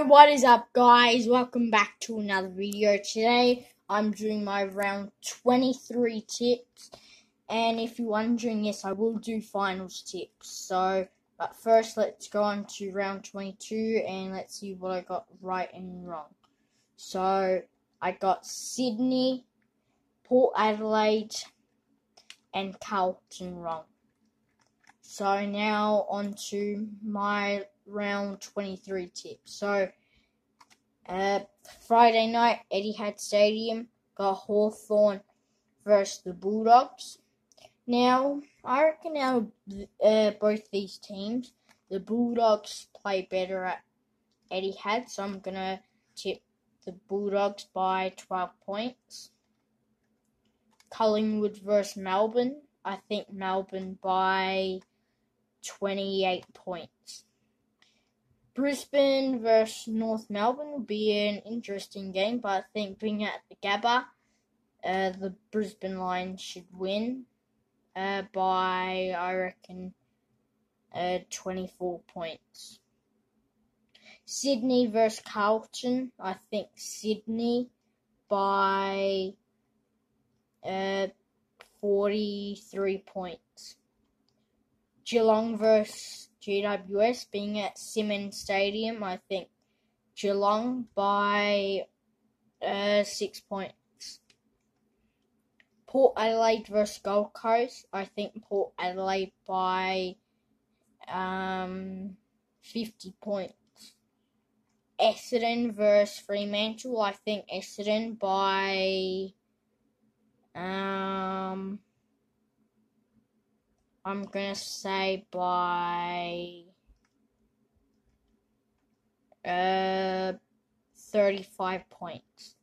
What is up, guys? Welcome back to another video. Today, I'm doing my round 23 tips. And if you're wondering, yes, I will do finals tips. So, but first, let's go on to round 22 and let's see what I got right and wrong. So, I got Sydney, Port Adelaide, and Carlton wrong. So, now on to my round 23 tips. So, uh, Friday night, Eddie Etihad Stadium got Hawthorn versus the Bulldogs. Now, I reckon now uh, both these teams, the Bulldogs play better at Eddie Etihad, so I'm gonna tip the Bulldogs by 12 points. Collingwood versus Melbourne, I think Melbourne by 28 points. Brisbane versus North Melbourne will be an interesting game, but I think being at the Gabba, uh, the Brisbane Lions should win uh, by, I reckon, uh, 24 points. Sydney versus Carlton, I think Sydney by uh, 43 points. Geelong versus GWS being at Simonds Stadium, I think Geelong by uh, six points. Port Adelaide versus Gold Coast, I think Port Adelaide by um, 50 points. Essendon versus Fremantle, I think Essendon by um, I'm gonna say by uh 35 points.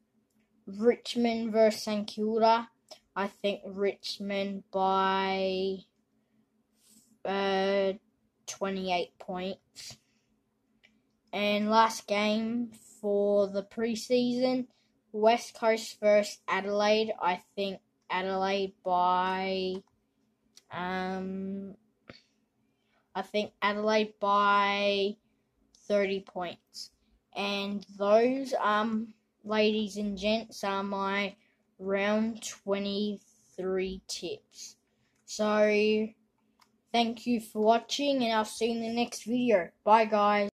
Richmond versus St Kilda. I think Richmond by uh 28 points. And last game for the preseason, West Coast versus Adelaide. I think Adelaide by um, I think Adelaide by 30 points. And those, um, ladies and gents, are my round 23 tips. So, thank you for watching, and I'll see you in the next video. Bye, guys.